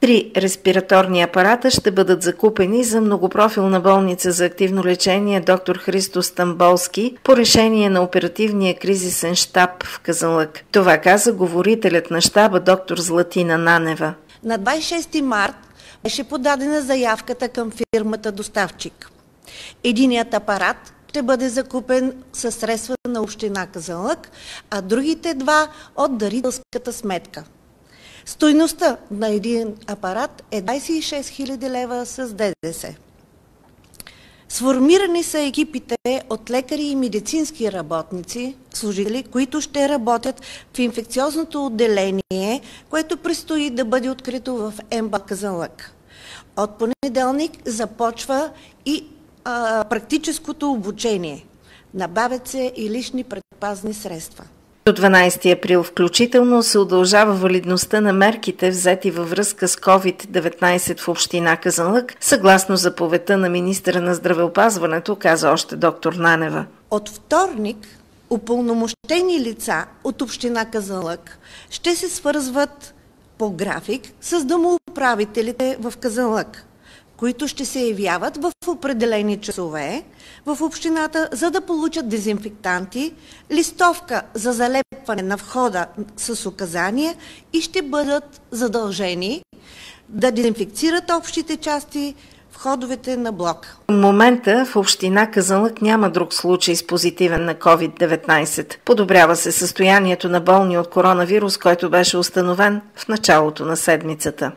Три респираторни апарата ще бъдат закупени за многопрофилна болница за активно лечение доктор Христо Стамболски по решение на оперативния кризисен штаб в Казанлък. Това каза говорителят на щаба доктор Златина Нанева. На 26 март беше подадена заявката към фирмата доставчик. Единият апарат ще бъде закупен със средства на община Казанлък, а другите два от дарителската сметка. Стойността на един апарат е 26 000 лева с ДДС. Сформирани са екипите от лекари и медицински работници, служители, които ще работят в инфекциозното отделение, което предстои да бъде открито в МБА Казанлък. От понеделник започва и а, практическото обучение. Набавят се и лични предпазни средства. До 12 април включително се удължава валидността на мерките, взети във връзка с COVID-19 в община Казанлък, съгласно заповедта на министра на здравеопазването, каза още доктор Нанева. От вторник упълномощени лица от община Казанлък ще се свързват по график с домоуправителите в Казанлък които ще се явяват в определени часове в общината, за да получат дезинфектанти, листовка за залепване на входа с указания и ще бъдат задължени да дезинфекцират общите части входовете на блок. В момента в община Казанлък няма друг случай с позитивен на COVID-19. Подобрява се състоянието на болни от коронавирус, който беше установен в началото на седмицата.